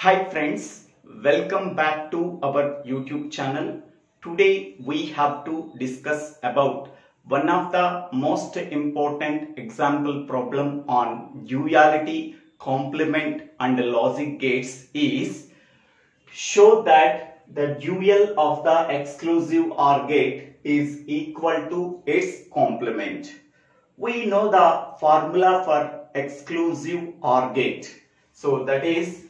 Hi friends, welcome back to our YouTube channel. Today we have to discuss about one of the most important example problem on duality, complement and logic gates is show that the dual of the exclusive OR gate is equal to its complement. We know the formula for exclusive OR gate. So that is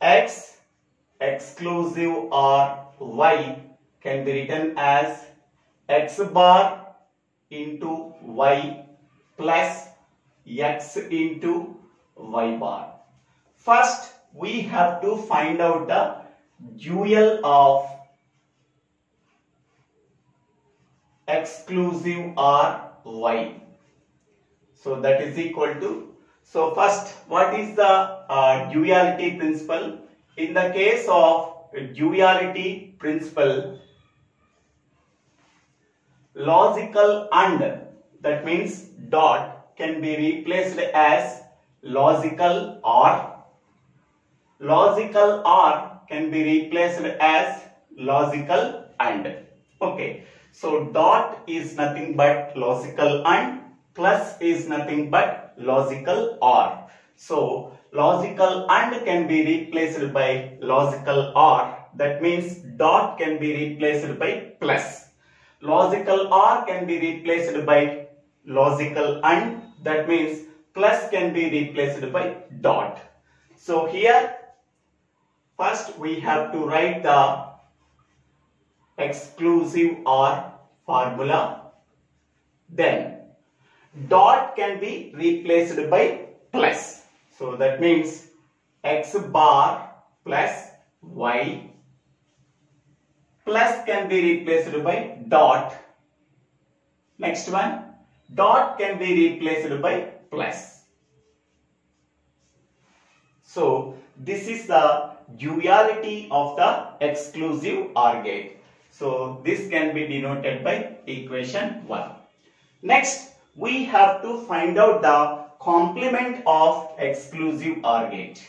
x exclusive or y can be written as x bar into y plus x into y bar. First, we have to find out the dual of exclusive or y. So that is equal to so first, what is the uh, duality principle? In the case of duality principle, logical and that means dot can be replaced as logical or logical or can be replaced as logical and okay so dot is nothing but logical and plus is nothing but logical OR. So logical AND can be replaced by logical OR. That means dot can be replaced by plus. Logical OR can be replaced by logical AND. That means plus can be replaced by dot. So here first we have to write the exclusive OR formula. Then dot can be replaced by plus. So that means x bar plus y plus can be replaced by dot. Next one dot can be replaced by plus. So this is the duality of the exclusive OR gate. So this can be denoted by equation 1. Next we have to find out the complement of exclusive OR gate.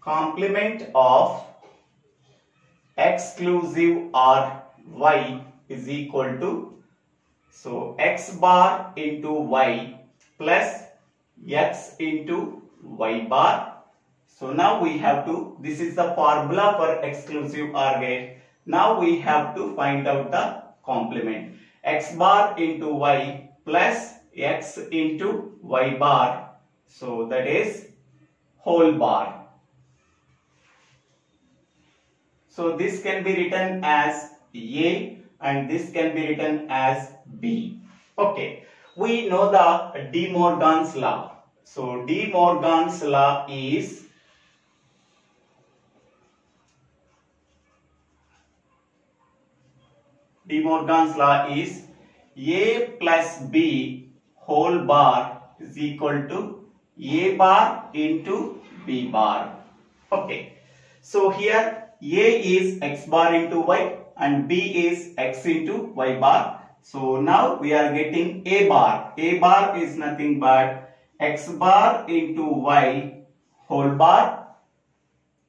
Complement of exclusive OR y is equal to so x bar into y plus x into y bar. So now we have to, this is the formula for exclusive OR gate. Now we have to find out the complement. x bar into y plus x into y bar. So that is whole bar. So this can be written as A and this can be written as B. Okay. We know the De Morgan's law. So De Morgan's law is De Morgan's law is A plus B whole bar is equal to A bar into B bar. Okay. So here A is x bar into y and B is x into y bar. So now we are getting A bar. A bar is nothing but x bar into y whole bar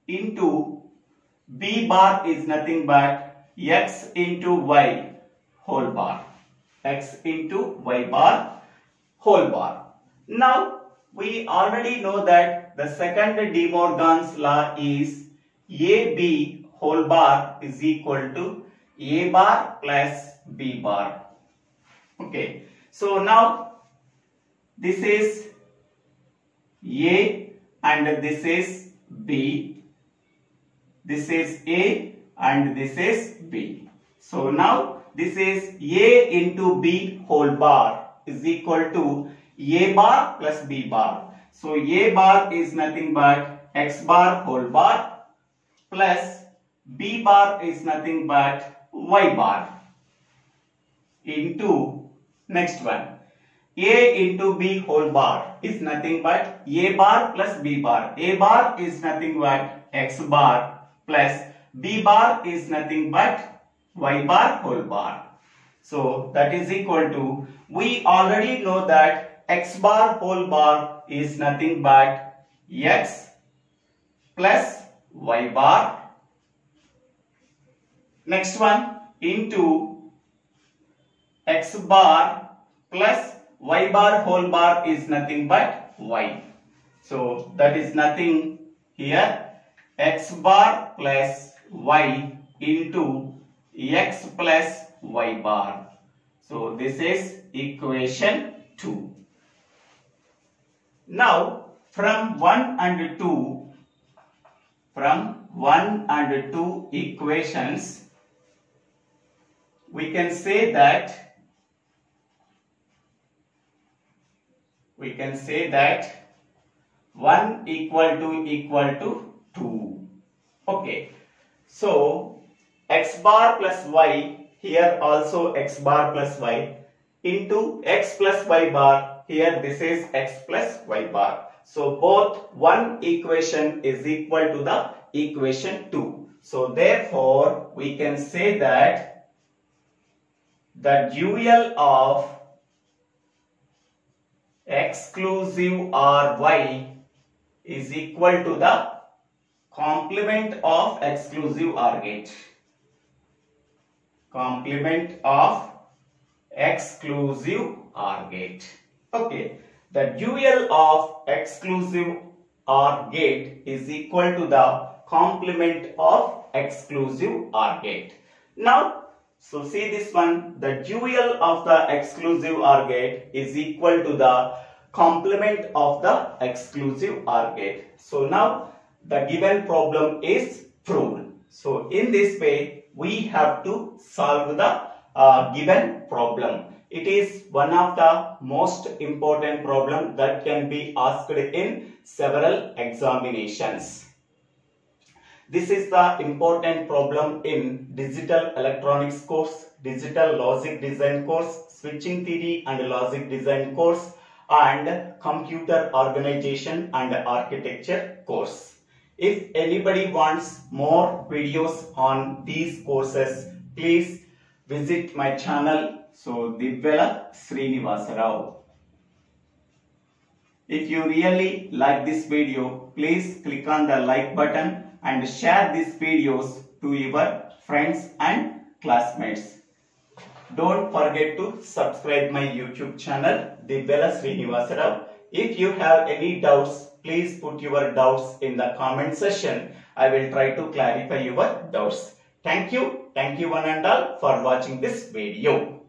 into B bar is nothing but x into y whole bar x into y bar whole bar. Now we already know that the second De Morgan's law is AB whole bar is equal to A bar plus B bar. Okay. So now this is A and this is B. This is A and this is B. So now this is A into B whole bar is equal to A bar plus B bar. So A bar is nothing but X bar whole bar plus B bar is nothing but Y bar into next one. A into B whole bar is nothing but A bar plus B bar. A bar is nothing but X bar plus B bar is nothing but Y bar whole bar. So that is equal to, we already know that x bar whole bar is nothing but x plus y bar. Next one into x bar plus y bar whole bar is nothing but y. So that is nothing here x bar plus y into x plus y bar. So this is equation 2. Now from 1 and 2 from 1 and 2 equations we can say that we can say that 1 equal to equal to 2 okay so x bar plus y here also x bar plus y into x plus y bar here this is x plus y bar. So both one equation is equal to the equation 2 so therefore we can say that the dual of exclusive Ry is equal to the complement of exclusive OR gate. Complement of exclusive OR gate. Okay. The dual of exclusive OR gate is equal to the complement of exclusive OR gate. Now, so see this one, the dual of the exclusive OR gate is equal to the complement of the exclusive OR gate. So now the given problem is proved. So in this way we have to solve the uh, given problem. It is one of the most important problem that can be asked in several examinations. This is the important problem in digital electronics course, digital logic design course, switching theory and logic design course and computer organization and architecture course. If anybody wants more videos on these courses, please visit my channel. So, Divvela Srinivasa Rao. If you really like this video, please click on the like button and share these videos to your friends and classmates. Don't forget to subscribe my YouTube channel, Divvela Srinivasa Rao. If you have any doubts, please put your doubts in the comment section. I will try to clarify your doubts. Thank you. Thank you one and all for watching this video.